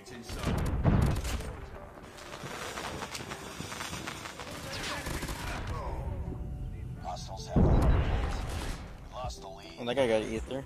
Targets inside. Hostiles have the hard point. We lost the lead. Oh, that guy got ether.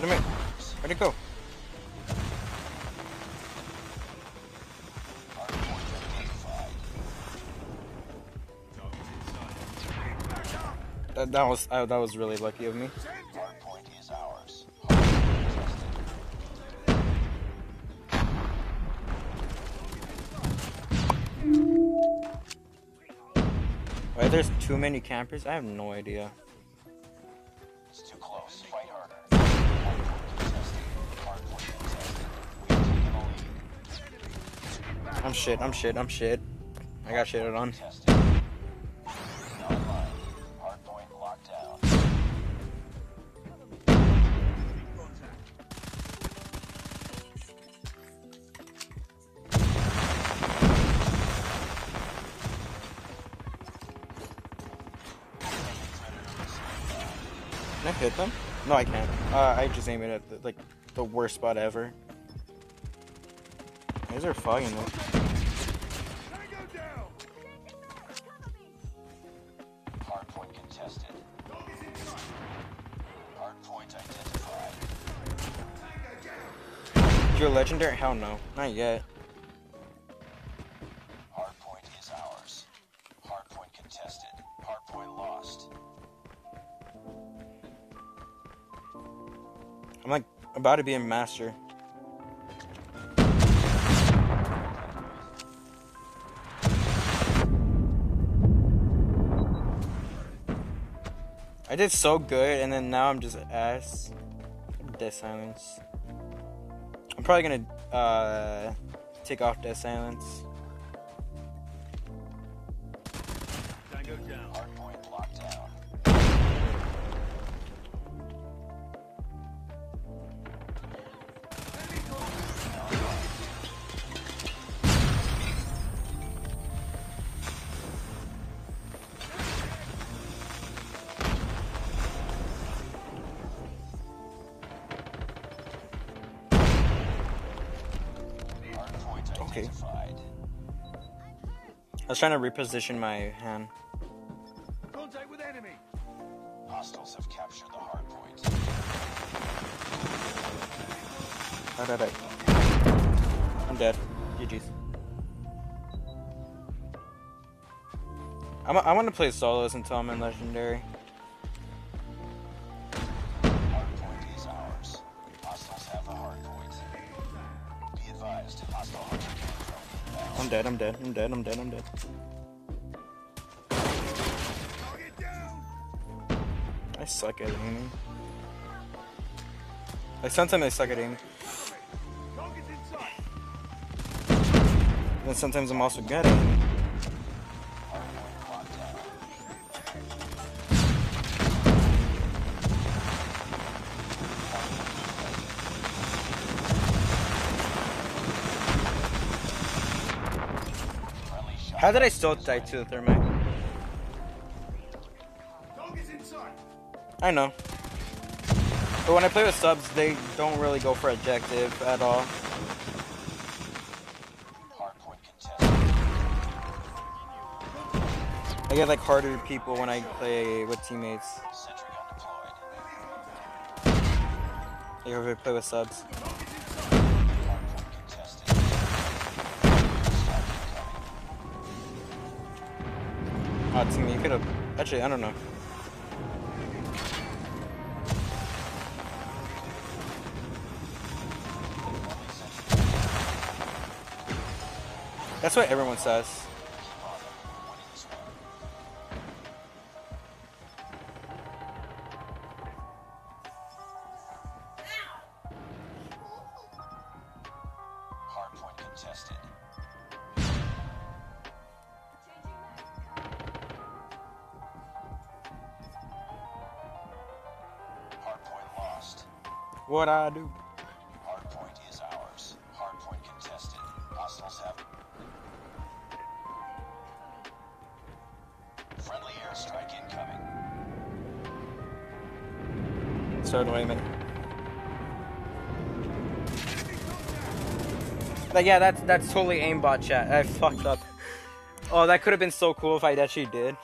Contested. Where'd it? Where'd it go? That, that was uh, that was really lucky of me. Why there's too many campers? I have no idea. I'm shit. I'm shit. I'm shit. I got shitted on. Can I hit them? No, I can't. Uh, I just aim it at the, like the worst spot ever. These are there fog You're legendary? Hell no. Not yet. Hardpoint is ours. Hardpoint contested. Hardpoint lost. I'm like about to be a master. I did so good, and then now I'm just ass. Dead silence. I'm probably gonna uh, take off Dead Silence. Okay. identified. I was trying to reposition my hand. Contact with enemy. Hostiles have captured the hardpoint. How did I? I'm dead. GG's. I'm, I want to play solos until I'm in legendary. I'm dead. I'm dead. I'm dead. I'm dead. I'm dead. I suck at aiming. Like sometimes I suck at aiming, and sometimes I'm also good at aiming. How did I still die to the thermite? I know. But when I play with subs, they don't really go for objective at all. I get like harder people when I play with teammates. Sentry gun deployed. Like if I play with subs. Oh, team, you could have. Actually, I don't know. That's what everyone says. What I do? Hardpoint is ours. Hardpoint contested. Hostiles have. Friendly airstrike incoming. So wait a minute. Like, yeah, that's that's totally aimbot chat. I fucked up. Oh, that could have been so cool if I actually did.